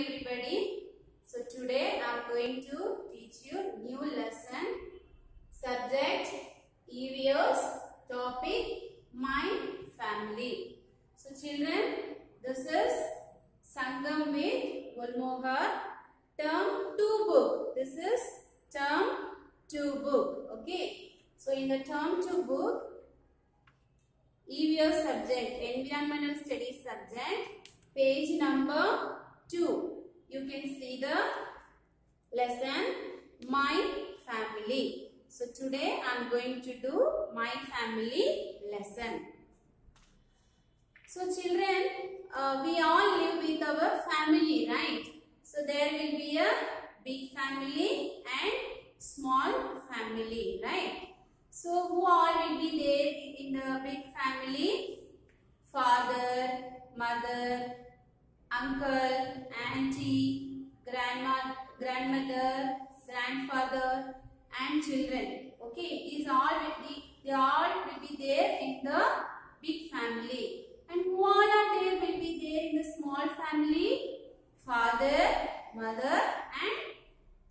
everybody. So today I am going to teach you new lesson. Subject EVS topic my family. So children, this is Sangam with Gulmohar term 2 book. This is term 2 book. Okay. So in the term 2 book EVS subject, environmental studies subject, page number 2. You can see the lesson My Family. So today I am going to do My Family lesson. So children, uh, we all live with our family, right? So there will be a big family and small family, right? So who all will be there in the big family? Father, mother, uncle, auntie, grandma, grandmother, grandfather and children. Okay, these all will be, they all will be there in the big family. And who all are there will be there in the small family? Father, mother and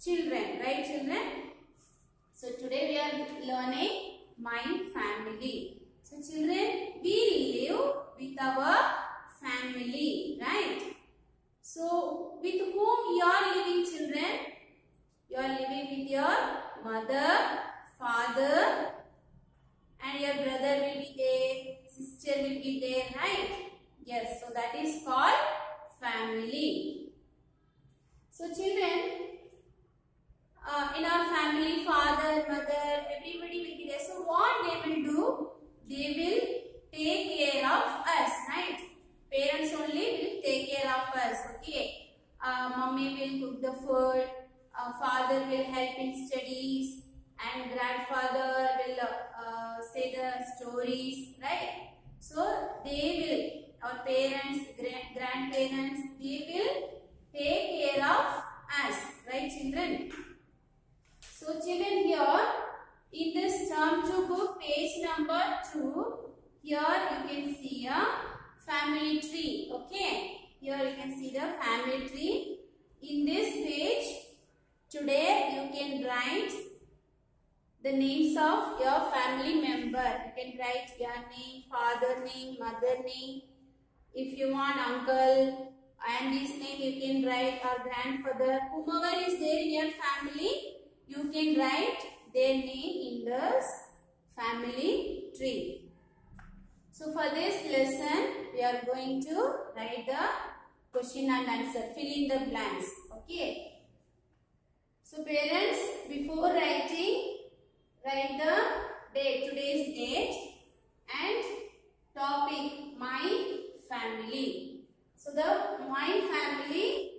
children. Right children? So today we are learning my family. So children, we live with our family, right? So with whom you are living children? You are living with your mother, father and your brother will be there, sister will be there, right? Yes, so that is called family. So children, uh, in our family, father, mother, everybody will be there. So what they will do? They will take care of us, right? Parents only will take care of us, okay? Uh, mommy will cook the food, uh, father will help in studies, and grandfather will uh, say the stories, right? So they will, our parents, grand grandparents, they will take care of us, right children? So children here in this term to book page number 2 here you can see a family tree okay here you can see the family tree in this page today you can write the names of your family member you can write your name father name mother name if you want uncle his name you can write or grandfather whomever is there in your family you can write their name in this family tree. So for this lesson, we are going to write the question and answer, fill in the blanks. Okay. So parents, before writing, write the date, today's date and topic, my family. So the my family,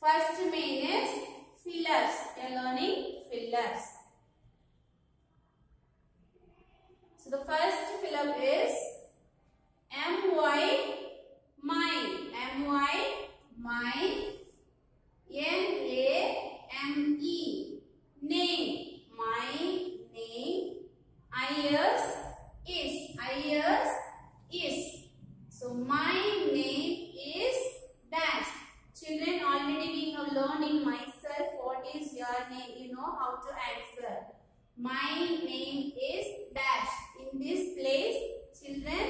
first main is fillers. We are learning fillers. So the first filler is my, mine, my, mine, n-a-m-e, name, my name, is, is, is, is. So my name is dash. Children, already we have learned in myself what is your name. You know how to answer. My name is dash. In this place, children,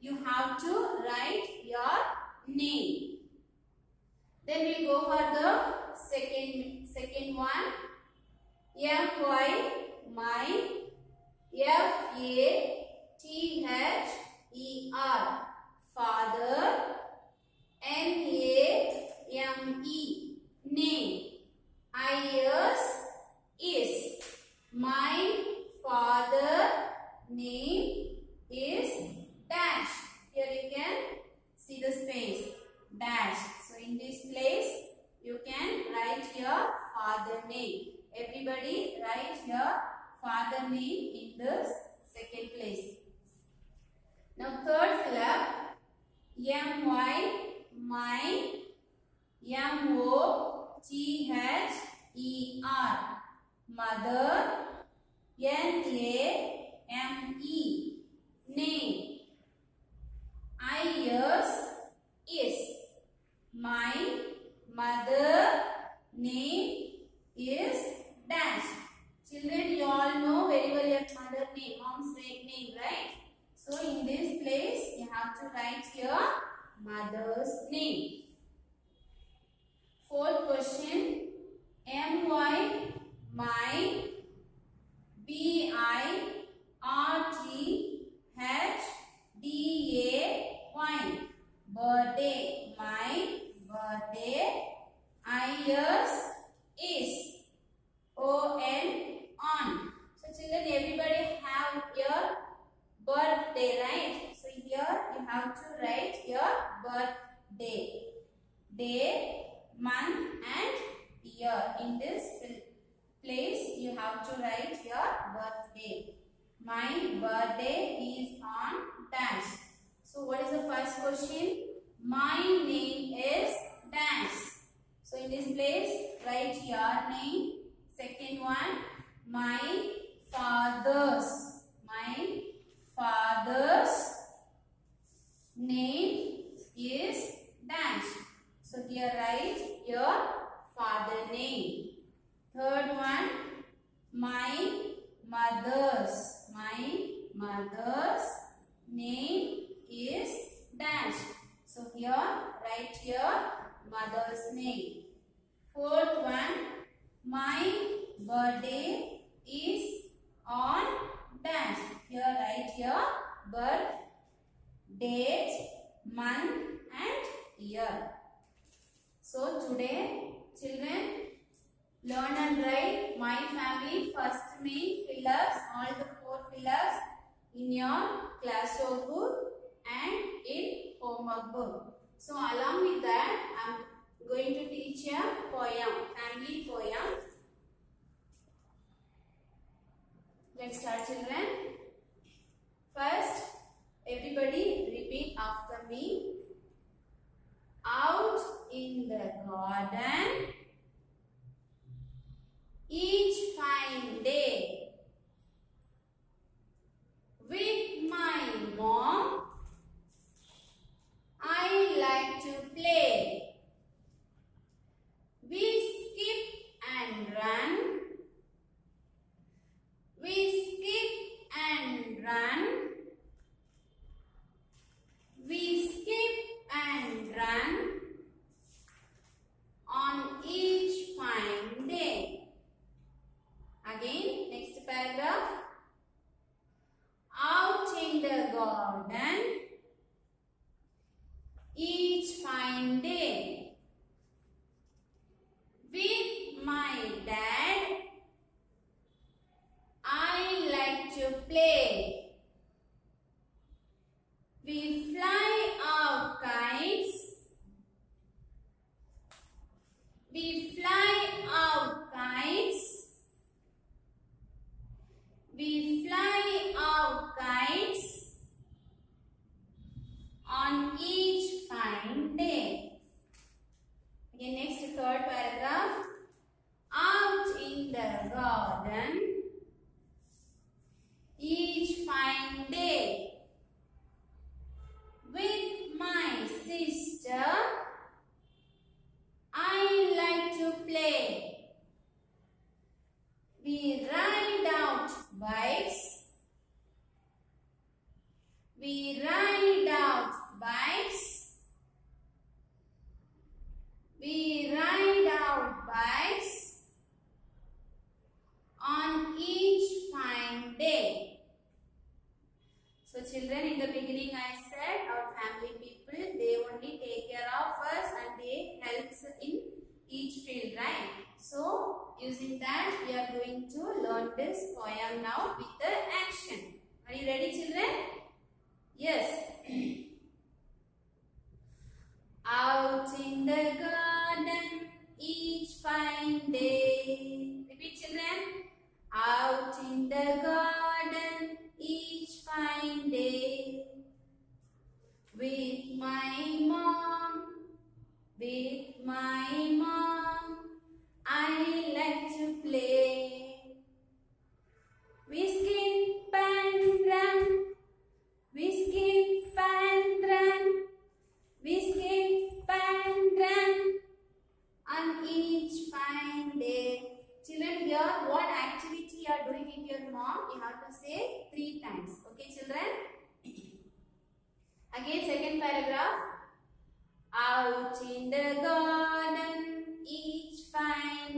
you have to write your name. Then we'll go for the second second one. M Y my F A T H E R. Father. N A M E. Name. I S is my father. Name is dash here you can see the space dash so in this place you can write your father name everybody write your in the second place. Now third flap M Y my M O T H E R mother N A M in this place you have to write your birthday. My birthday is on dash. So what is the first question? My name is dance. So in this place write your name. Second one, my father's. My father's name is dance. So here write your father name. Third one, my mother's, my mother's name is dash. So here, write here, mother's name. Fourth one, my birthday is on dash. Here, write here, birth, date, month and year. So today Children, learn and write my family first main fillers, all the four fillers in your class book and in homework book. So along with that, I am going to teach a poem, family poem. Let's start children. dash ready children?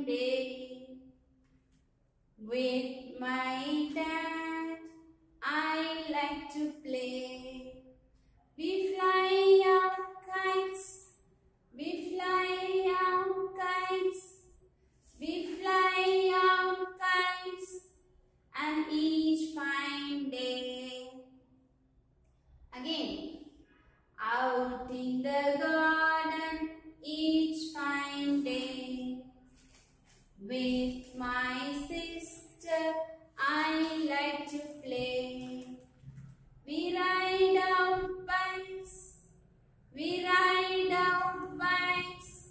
Day with my dad I like to play. We fly out kites, we fly out kites, we fly out kites, and each fine day. Again, out in the garden each fine day. With my sister, I like to play. We ride out bikes, we ride out bikes,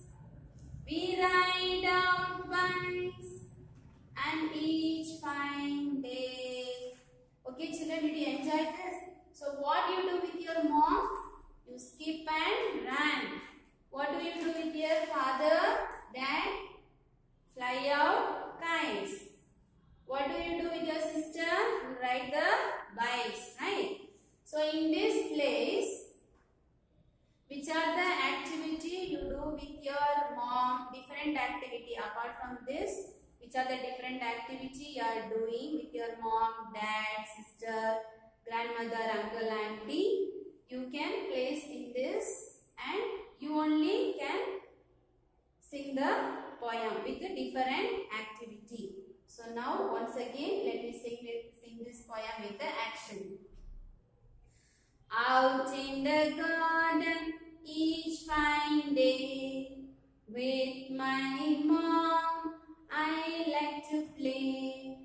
we ride out bikes, and each fine day. Okay, children, did you enjoy this? So, what you do with your mom? You skip and run. What do you do with your father? Dad? Fly out kites. What do you do with your sister? You ride the bikes, right? So, in this place, which are the activity you do with your mom? Different activity apart from this. Which are the different activity you are doing with your mom, dad, sister, grandmother, uncle, auntie? You can place in this and you only can sing the poem with a different activity. So now once again let me sing, sing this poem with the action. Out in the garden each fine day with my mom I like to play.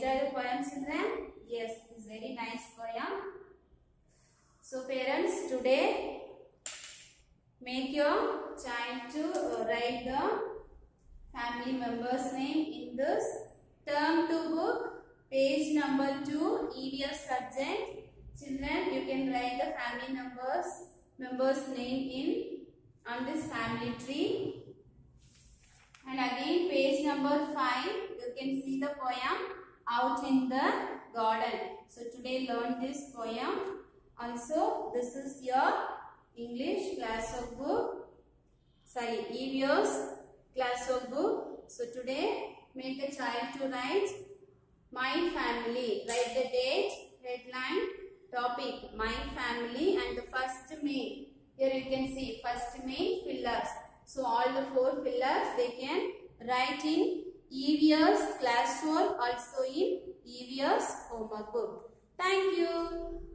Enjoy the poem, children? Yes, it's very nice poem. So, parents, today make your child to uh, write the family member's name in this term 2 book page number 2 EVS subject children you can write the family members members name in on this family tree and again page number 5 you can see the poem out in the garden so today learn this poem also this is your English class of book sorry EVS class of book. So today make a child to write my family. Write the date, headline, topic my family and the first main. Here you can see first main pillars. So all the four pillars they can write in EVS class work also in EVS homework book. Thank you.